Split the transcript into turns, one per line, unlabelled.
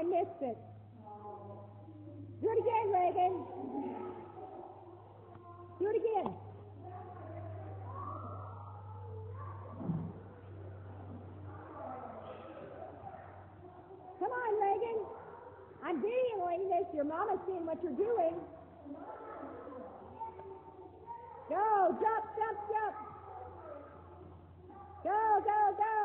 I missed it. Do it again, Reagan. Do it again. Come on, Reagan. I'm videoing this. Your mama's seeing what you're doing. Go, jump, jump, jump. Go, go, go.